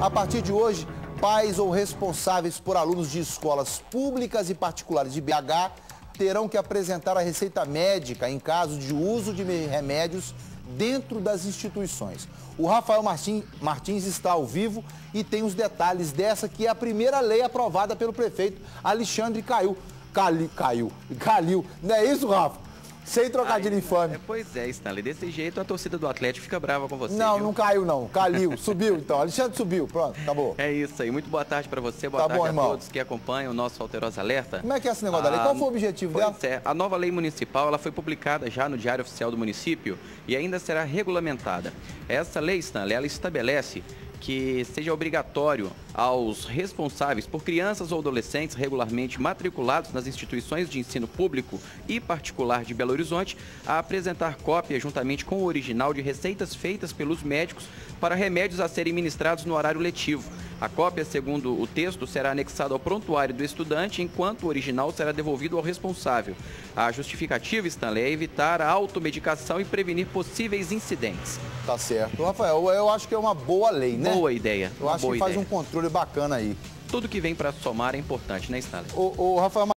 A partir de hoje, pais ou responsáveis por alunos de escolas públicas e particulares de BH terão que apresentar a receita médica em caso de uso de remédios dentro das instituições. O Rafael Martins está ao vivo e tem os detalhes dessa que é a primeira lei aprovada pelo prefeito Alexandre Caiu. Cali, Caiu, Calil. Não é isso, Rafa? Sem trocadilho Ai, infame. É, pois é, Stanley. Desse jeito a torcida do Atlético fica brava com você. Não, viu? não caiu não. Caiu, subiu então. Alexandre subiu. Pronto, acabou. É isso aí. Muito boa tarde para você. Boa tá tarde bom, a irmão. todos que acompanham o nosso Alterosa Alerta. Como é que é esse negócio ah, da lei? Qual foi o objetivo pois dela? É, a nova lei municipal ela foi publicada já no Diário Oficial do município e ainda será regulamentada. Essa lei, Stanley, ela estabelece que seja obrigatório aos responsáveis por crianças ou adolescentes regularmente matriculados nas instituições de ensino público e particular de Belo Horizonte a apresentar cópia juntamente com o original de receitas feitas pelos médicos para remédios a serem ministrados no horário letivo. A cópia, segundo o texto, será anexada ao prontuário do estudante, enquanto o original será devolvido ao responsável. A justificativa, Stanley, é evitar a automedicação e prevenir possíveis incidentes. Tá certo. Rafael, eu acho que é uma boa lei, né? Boa ideia. Eu acho que ideia. faz um controle bacana aí. Tudo que vem para somar é importante, né, Stanley? O, o Rafael